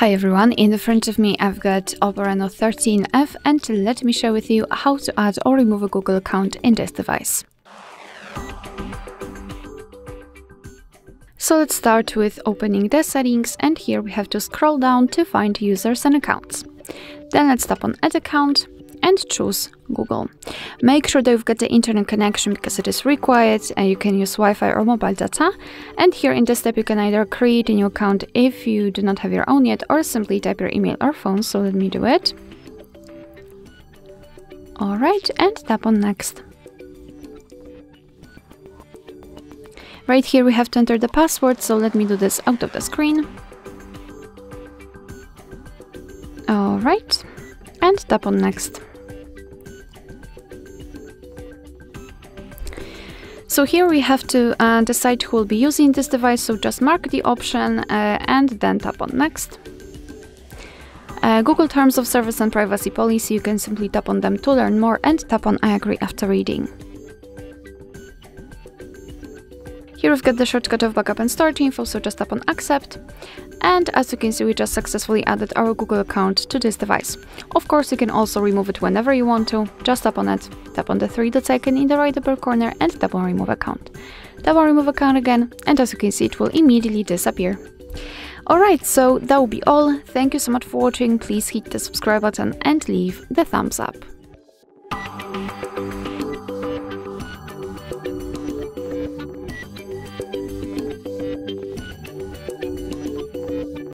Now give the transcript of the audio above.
Hi everyone, in the front of me I've got Oppo Reno 13F and let me share with you how to add or remove a Google account in this device. So let's start with opening the settings and here we have to scroll down to find users and accounts. Then let's tap on add account and choose Google. Make sure that you've got the internet connection because it is required and you can use Wi-Fi or mobile data. And here in this step you can either create a new account if you do not have your own yet or simply type your email or phone. So let me do it. Alright, and tap on next. Right here we have to enter the password, so let me do this out of the screen. Alright, and tap on next. So here we have to uh, decide who will be using this device, so just mark the option uh, and then tap on next. Uh, Google Terms of Service and Privacy Policy, you can simply tap on them to learn more and tap on I agree after reading. Here we've got the shortcut of backup and storage info, so just tap on accept. And as you can see, we just successfully added our Google account to this device. Of course, you can also remove it whenever you want to. Just tap on it, tap on the three dots icon in the right upper corner and tap on remove account. Tap on remove account again, and as you can see, it will immediately disappear. Alright, so that will be all. Thank you so much for watching. Please hit the subscribe button and leave the thumbs up.